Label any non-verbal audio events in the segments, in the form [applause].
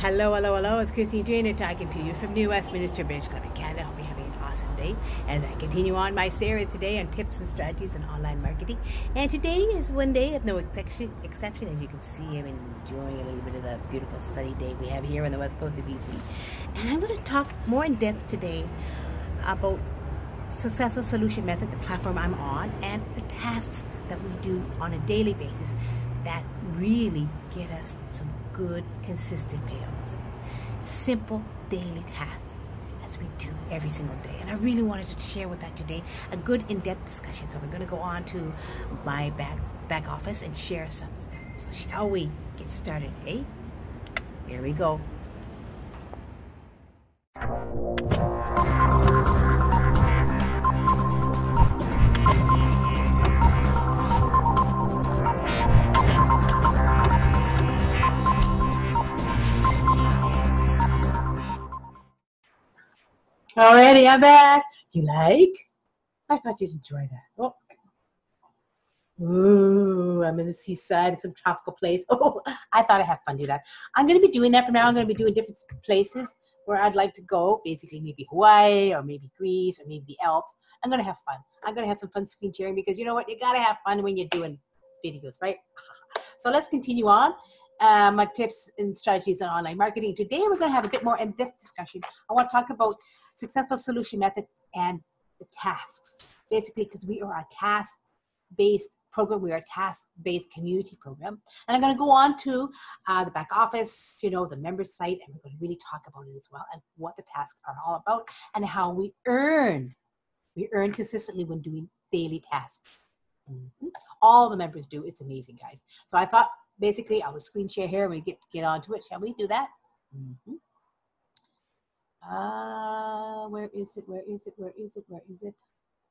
Hello, hello, hello. It's Christine Trainor talking to you from New Westminster, British Columbia, Canada. I Hope you're having an awesome day as I continue on my series today on tips and strategies in online marketing. And today is one day of no exception. Exception, as you can see, I'm enjoying a little bit of the beautiful sunny day we have here on the west coast of BC. And I'm going to talk more in depth today about Successful Solution Method, the platform I'm on, and the tasks that we do on a daily basis that really get us some good, consistent payouts. Simple daily tasks as we do every single day. And I really wanted to share with that today a good in-depth discussion. So we're going to go on to my back back office and share some stuff. So shall we get started, eh? Here we go. Alrighty, I'm back. You like? I thought you'd enjoy that. Oh. Ooh, I'm in the seaside, some tropical place. [laughs] Oh, I thought I'd have fun do that. I'm going to be doing that from now. I'm going to be doing different places where I'd like to go. Basically, maybe Hawaii or maybe Greece or maybe the Alps. I'm going to have fun. I'm going to have some fun screen sharing because you know what? You got to have fun when you're doing videos, right? [laughs] So let's continue on. Uh, my tips and strategies on online marketing. Today, we're going to have a bit more in-depth discussion. I want to talk about successful solution method and the tasks. Basically, because we are a task-based program, we are a task-based community program. And I'm going to go on to uh, the back office, you know, the member site, and we're going to really talk about it as well and what the tasks are all about and how we earn. We earn consistently when doing daily tasks. Mm-hmm. All the members do. It's amazing, guys. So I thought basically I will screen share here and we get get on to it. Shall we do that? Mm-hmm. Uh, where is it? Where is it? Where is it? Where is it?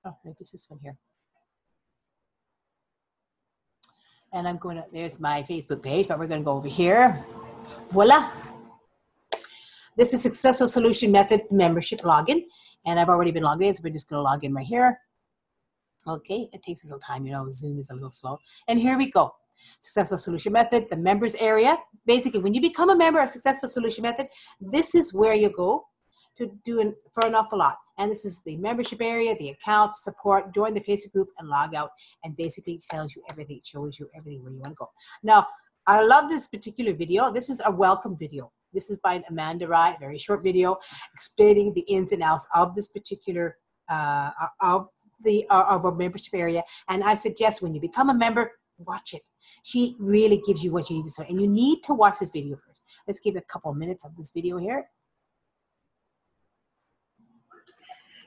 Oh, maybe it's this one here. And I'm going to, there's my Facebook page, but we're going to go over here. Voila. This is Successful Solution Method membership login. And I've already been logged in, so we're just going to log in right here. Okay, it takes a little time, you know, Zoom is a little slow. And here we go. Successful Solution Method, the members area. Basically, when you become a member of Successful Solution Method, this is where you go to do an, for an awful lot. And this is the membership area, the accounts, support, join the Facebook group, and log out. And basically, tells you everything, it shows you everything where you want to go. Now, I love this particular video. This is a welcome video. This is by Amanda Wray, very short video explaining the ins and outs of this particular uh, of the uh, of a membership area. And I suggest when you become a member, watch it. She really gives you what you need to start, and you need to watch this video first. Let's give a couple minutes of this video here.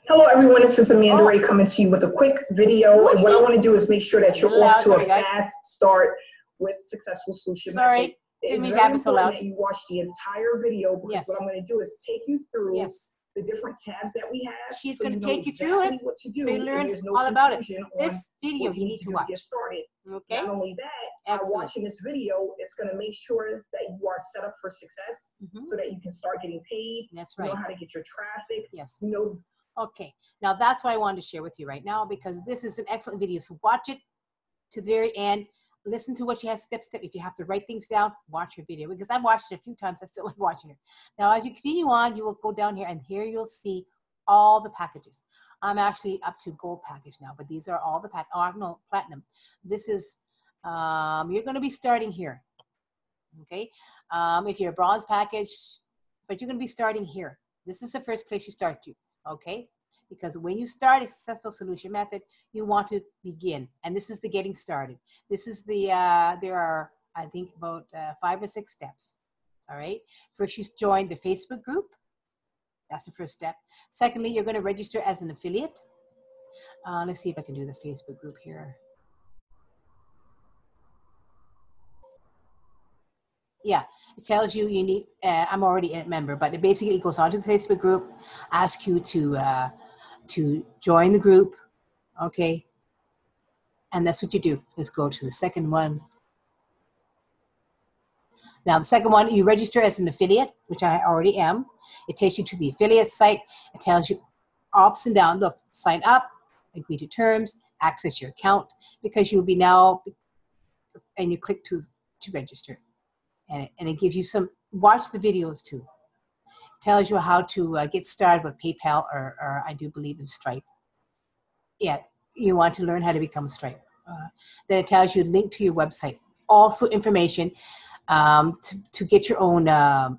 Hello, everyone. This is Amanda oh. Wray coming to you with a quick video. And what I want to do is make sure that you're off to a fast start with Successful Solution. Sorry. It's very important so that you watch the entire video because yes. what I'm going to do is take you through yes. the different tabs that we have. She's so going to take you through it what to do, so you learn no all about it. This video you need to, to watch. Get started. Okay. Not only that, by watching this video, it's going to make sure that you are set up for success mm-hmm. so that you can start getting paid. That's right. You know how to get your traffic. Yes. You know Okay, now that's what I wanted to share with you right now because this is an excellent video. So watch it to the very end. Listen to what she has step step. If you have to write things down, watch her video because I've watched it a few times. I still [laughs] like watching it. Now, as you continue on, you will go down here and here you'll see all the packages. I'm actually up to gold package now, but these are all the pack. Oh, no, platinum. This is um, you're going to be starting here. Okay, um, if you're a bronze package, but you're going to be starting here. This is the first place you start to okay? Because when you start a successful solution method, you want to begin. And this is the getting started. This is the, uh, there are, I think, about uh, five or six steps. All right. First, you join the Facebook group. That's the first step. Secondly, you're going to register as an affiliate. Uh, let's see if I can do the Facebook group here. Yeah, it tells you you need. Uh, I'm already a member, but it basically goes onto the Facebook group, ask you to uh, to join the group, okay, and that's what you do. Let's go to the second one. Now, the second one, you register as an affiliate, which I already am. It takes you to the affiliate site. It tells you ups and downs. Look, sign up, agree to terms, access your account, because you'll be now, and you click to to register and it, and it gives you some watch the videos too. It tells you how to uh, get started with PayPal or, or I do believe in Stripe. Yeah, you want to learn how to become Stripe. Uh, then it tells you link to your website. Also information um, to, to get your own uh,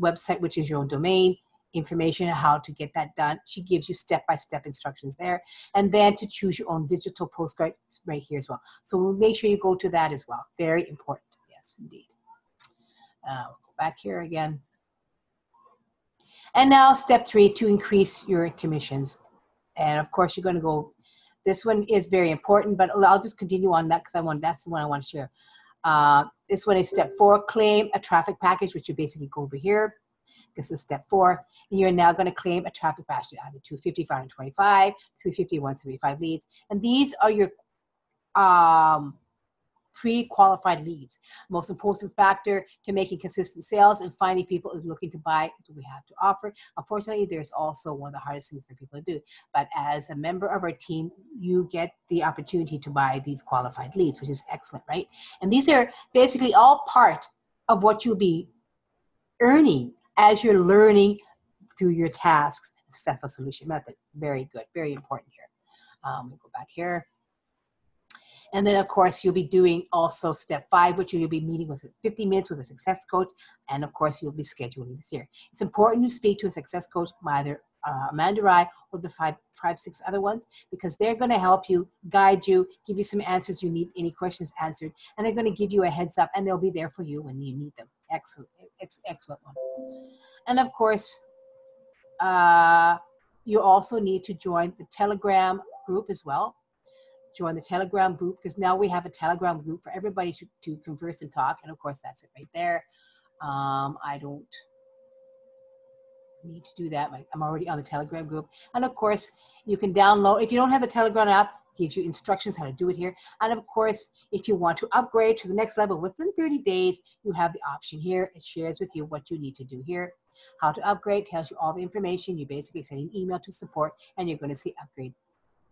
website, which is your own domain, information on how to get that done. She gives you step-by-step instructions there. And then to choose your own digital postcard right here as well. So make sure you go to that as well. Very important. Yes, indeed. Uh, we'll go back here again. And now step three, to increase your commissions. And of course, you're going to go, this one is very important, but I'll just continue on that because I want, that's the one I want to share. Uh, this one is step four, claim a traffic package, which you basically go over here. This is step four. And you're now going to claim a traffic package, either 250, 525, 350, 175 leads. And these are your um, pre-qualified leads. Most important factor to making consistent sales and finding people is looking to buy what we have to offer. Unfortunately, there's also one of the hardest things for people to do. But as a member of our team, you get the opportunity to buy these qualified leads, which is excellent, right? And these are basically all part of what you'll be earning as you're learning through your tasks. Successful solution method. Very good, very important here. Um, we'll go back here. And then, of course, you'll be doing also step five, which you'll be meeting with 50 minutes with a success coach. And of course, you'll be scheduling this year. It's important you speak to a success coach, either uh, Amanda Wray or the five, five, six other ones, because they're going to help you, guide you, give you some answers you need, any questions answered, and they're going to give you a heads up, and they'll be there for you when you need them. Excellent, ex- excellent one. And of course, uh, you also need to join the Telegram group as well join the Telegram group because now we have a Telegram group for everybody to, to converse and talk. And of course, that's it right there. Um, I don't need to do that. I'm already on the Telegram group. And of course, you can download, if you don't have the Telegram app, gives you instructions how to do it here. And of course, if you want to upgrade to the next level within 30 days, you have the option here. It shares with you what you need to do here. How to upgrade tells you all the information. You basically send an email to support and you're going to see upgrade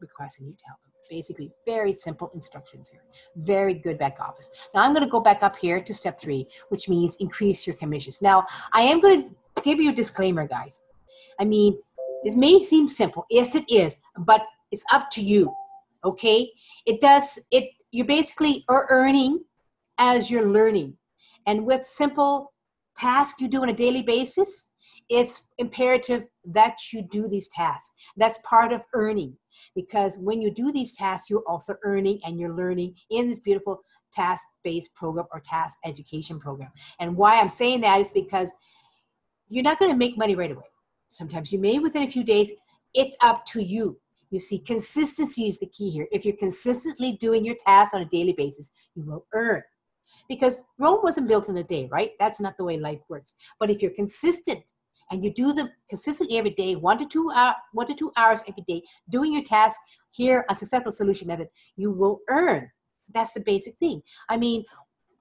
requesting you to help them. Basically, very simple instructions here. Very good back office. Now I'm going to go back up here to step three, which means increase your commissions. Now, I am going to give you a disclaimer, guys. I mean, this may seem simple. Yes, it is, but it's up to you. Okay? It does, it, you basically are earning as you're learning. And with simple tasks you do on a daily basis, it's imperative that you do these tasks. That's part of earning because when you do these tasks, you're also earning and you're learning in this beautiful task based program or task education program. And why I'm saying that is because you're not going to make money right away. Sometimes you may within a few days. It's up to you. You see, consistency is the key here. If you're consistently doing your tasks on a daily basis, you will earn. Because Rome wasn't built in a day, right? That's not the way life works. But if you're consistent and you do them consistently every day, one to two hour, one to two hours every day, doing your task here on Successful Solution Method, you will earn. That's the basic thing. I mean,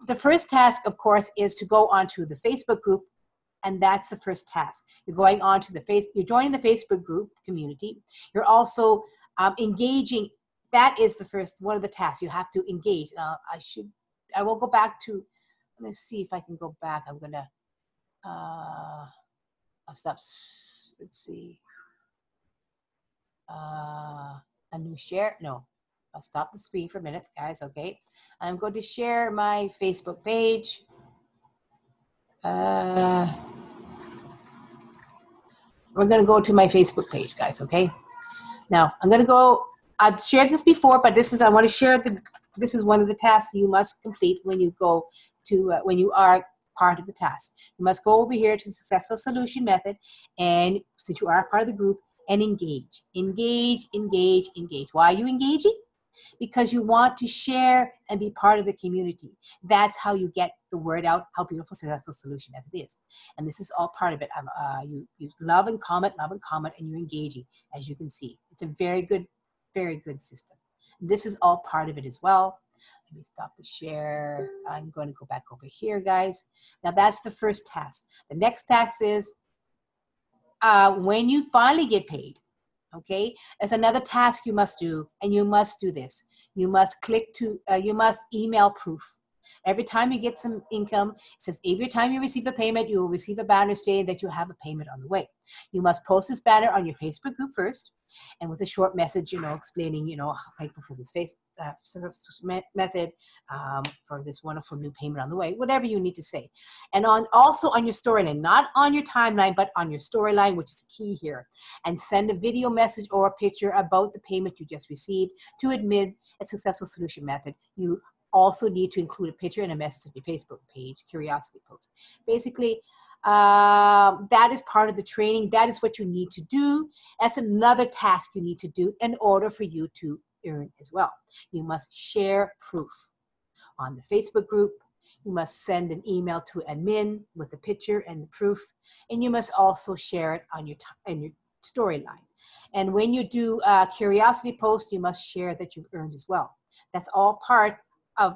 the first task, of course, is to go onto the Facebook group, and that's the first task. You're going on to the face, you're joining the Facebook group community. You're also um, engaging. That is the first one of the tasks you have to engage. Uh, I should, I will go back to. Let me see if I can go back. I'm gonna. Uh, I'll stop, let's see. Uh, a new share, no, I'll stop the screen for a minute, guys, okay? I'm going to share my Facebook page. Uh, we're gonna go to my Facebook page, guys, okay? Now, I'm gonna go, I've shared this before, but this is, I wanna share the, this is one of the tasks you must complete when you go to, uh, when you are part of the task. You must go over here to the successful solution method and since you are part of the group and engage. Engage, engage, engage. Why are you engaging? Because you want to share and be part of the community. That's how you get the word out how beautiful successful solution method is. And this is all part of it. Uh, you, you love and comment, love and comment, and you're engaging, as you can see. It's a very good, very good system. This is all part of it as well. Let me stop the share. I'm going to go back over here, guys. Now that's the first task. The next task is uh, when you finally get paid, okay, there's another task you must do, and you must do this. You must click to, uh, you must email proof. Every time you get some income, it says every time you receive a payment, you will receive a banner stating that you have a payment on the way. You must post this banner on your Facebook group first, and with a short message, you know, explaining, you know, thankful for this face, uh, method, um, for this wonderful new payment on the way, whatever you need to say. And on also on your storyline, not on your timeline, but on your storyline, which is key here. And send a video message or a picture about the payment you just received to admit a successful solution method. You also need to include a picture and a message of your Facebook page, curiosity post. Basically, um, that is part of the training. That is what you need to do. That's another task you need to do in order for you to earn as well. You must share proof on the Facebook group. You must send an email to admin with the picture and the proof, and you must also share it on your on your storyline. And when you do a curiosity post, you must share that you've earned as well. That's all part of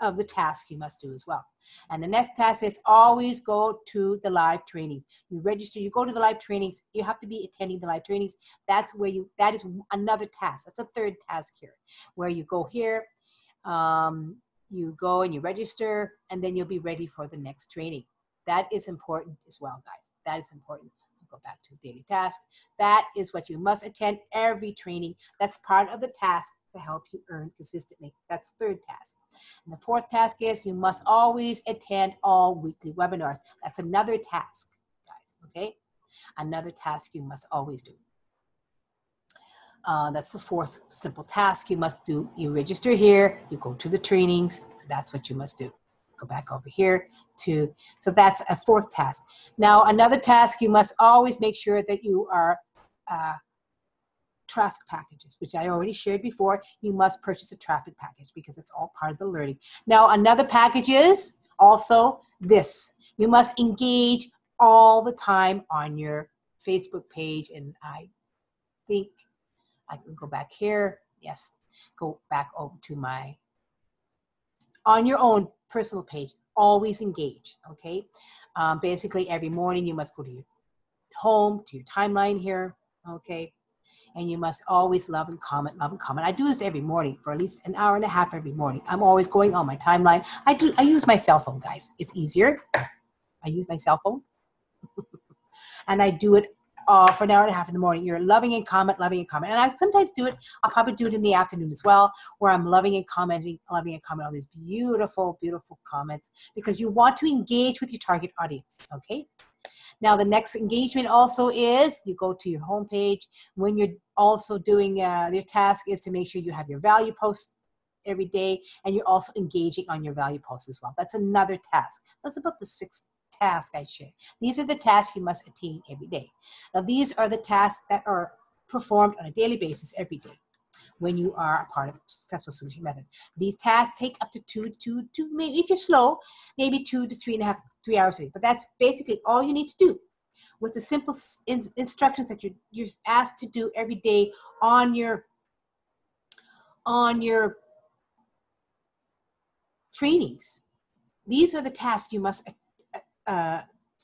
of the task you must do as well. And the next task is always go to the live trainings. You register, you go to the live trainings, you have to be attending the live trainings. That's where you, that is another task. That's a third task here, where you go here, um, you go and you register, and then you'll be ready for the next training. That is important as well, guys. That is important. Go back to daily task. That is what you must attend every training. That's part of the task to help you earn consistently. That's the third task. And the fourth task is you must always attend all weekly webinars. That's another task, guys, okay? Another task you must always do. Uh, that's the fourth simple task you must do. You register here, you go to the trainings, that's what you must do. Go back over here to, so that's a fourth task. Now, another task, you must always make sure that you are uh, traffic packages, which I already shared before. You must purchase a traffic package because it's all part of the learning. Now, another package is also this. You must engage all the time on your Facebook page. And I think I can go back here. Yes, go back over to my, on your own personal page, always engage, okay? Um, basically, every morning you must go to your home, to your timeline here, okay? and you must always love and comment, love and comment. I do this every morning for at least an hour and a half every morning. I'm always going on my timeline. I do. I use my cell phone, guys. It's easier. I use my cell phone, [laughs] and I do it uh, for an hour and a half in the morning. You're loving and comment, loving and comment, and I sometimes do it. I'll probably do it in the afternoon as well, where I'm loving and commenting, loving and commenting on these beautiful, beautiful comments because you want to engage with your target audience. Okay. Now, the next engagement also is you go to your homepage. When you're also doing uh, your task is to make sure you have your value post every day and you're also engaging on your value post as well. That's another task. That's about the sixth task I share. These are the tasks you must attain every day. Now, these are the tasks that are performed on a daily basis every day when you are a part of successful solution method. These tasks take up to two, two, two, maybe if you're slow, maybe two to three and a half, three hours a day. But that's basically all you need to do with the simple in instructions that you're, you're asked to do every day on your on your trainings. These are the tasks you must uh,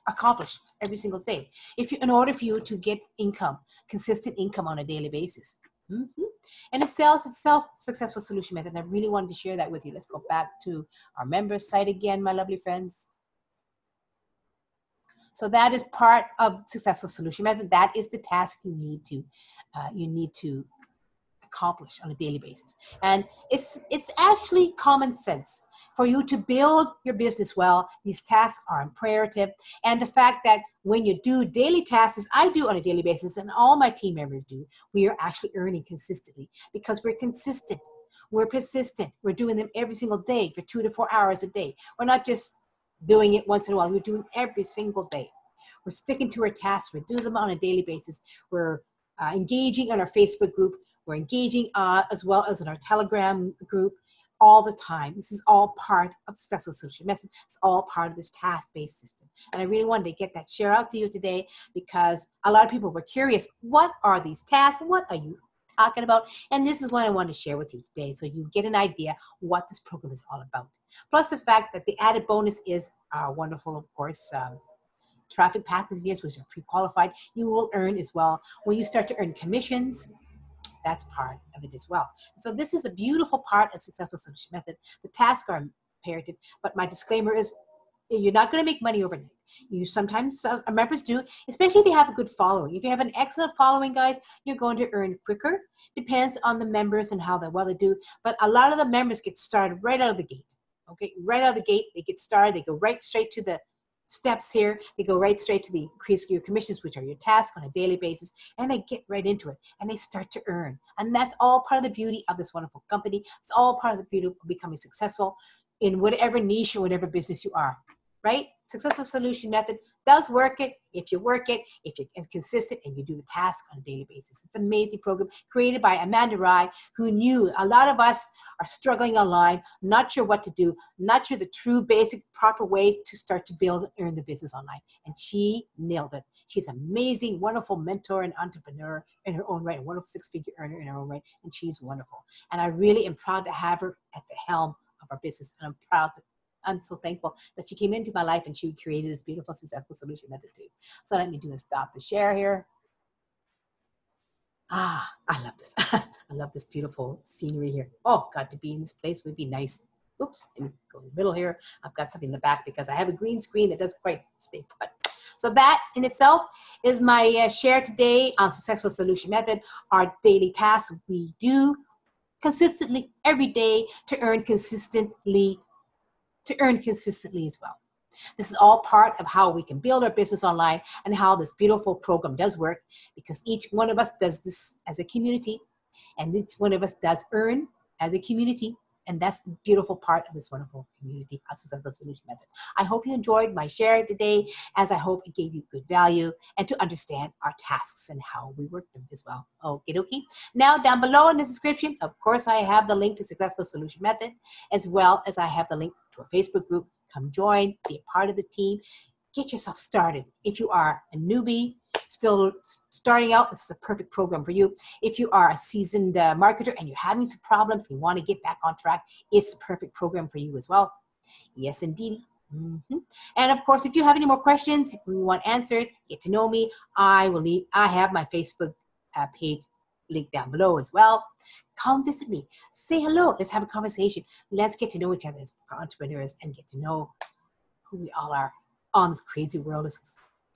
accomplish every single day if you, in order for you to get income, consistent income on a daily basis. Mm -hmm. And it sells itself successful solution method. And I really wanted to share that with you. Let's go back to our members site again, my lovely friends. So that is part of successful solution method. That is the task you need to uh, you need to accomplish on a daily basis. And it's it's actually common sense for you to build your business well. These tasks are imperative, and the fact that when you do daily tasks, as I do on a daily basis, and all my team members do, we are actually earning consistently because we're consistent. We're persistent. We're doing them every single day for two to four hours a day. We're not just doing it once in a while. We're doing every single day. We're sticking to our tasks. We're doing them on a daily basis. We're uh, engaging on our Facebook group. We're engaging uh, as well as in our Telegram group all the time. This is all part of Successful social Method. It's all part of this task-based system. And I really wanted to get that share out to you today because a lot of people were curious, what are these tasks? What are you talking about? And this is what I want to share with you today so you get an idea what this program is all about. Plus the fact that the added bonus is uh, wonderful, of course, um, traffic packages, which are pre-qualified, you will earn as well. When you start to earn commissions, that's part of it as well. So this is a beautiful part of Successful Solution Method. The tasks are imperative. But my disclaimer is you're not going to make money overnight. You sometimes members do, especially if you have a good following. If you have an excellent following, guys, you're going to earn quicker. Depends on the members and how they, well they do. But a lot of the members get started right out of the gate. Okay, right out of the gate, they get started. They go right straight to the steps here. They go right straight to the increase your commissions, which are your tasks on a daily basis, and they get right into it and they start to earn. And that's all part of the beauty of this wonderful company. It's all part of the beauty of becoming successful in whatever niche or whatever business you are right? Successful solution method does work it if you work it, if you're consistent and you do the task on a daily basis. It's an amazing program created by Amanda Wray, who knew a lot of us are struggling online, not sure what to do, not sure the true basic proper ways to start to build and earn the business online. And she nailed it. She's an amazing, wonderful mentor and entrepreneur in her own right, a wonderful six-figure earner in her own right, and she's wonderful. And I really am proud to have her at the helm of our business, and I'm proud to I'm so thankful that she came into my life and she created this beautiful, successful solution method too. So let me do is stop the share here. Ah, I love this. [laughs] I love this beautiful scenery here. Oh, God, to be in this place would be nice. Oops, let me go in the middle here. I've got something in the back because I have a green screen that doesn't quite stay put. So that in itself is my uh, share today on Successful Solution Method, our daily tasks we do consistently every day to earn consistently to earn consistently as well. This is all part of how we can build our business online and how this beautiful program does work because each one of us does this as a community and each one of us does earn as a community and that's the beautiful part of this wonderful community of Successful Solution Method. I hope you enjoyed my share today, as I hope it gave you good value and to understand our tasks and how we work them as well. Okay, dokie. Now, down below in the description, of course, I have the link to Successful Solution Method, as well as I have the link to a Facebook group. Come join, be a part of the team, get yourself started. If you are a newbie, still starting out, this is a perfect program for you. If you are a seasoned uh, marketer and you're having some problems, you want to get back on track, it's a perfect program for you as well. Yes, indeed. Mm-hmm. And of course, if you have any more questions, if you want answered, get to know me, I will leave, I have my Facebook uh, page link down below as well. Come visit me. Say hello. Let's have a conversation. Let's get to know each other as entrepreneurs and get to know who we all are on this crazy world of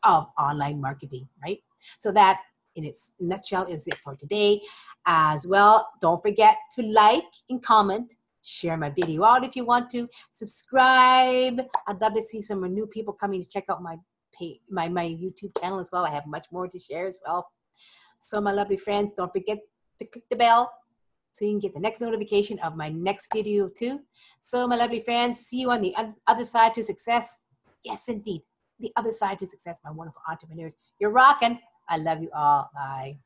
online marketing, right? So that in its nutshell is it for today. As well, don't forget to like and comment. Share my video out if you want to. Subscribe. I'd love to see some new people coming to check out my pay, my, my YouTube channel as well. I have much more to share as well. So my lovely friends, don't forget to click the bell so you can get the next notification of my next video too. So my lovely friends, see you on the other side to success. Yes, indeed the other side to success, my wonderful entrepreneurs. You're rocking. I love you all. Bye.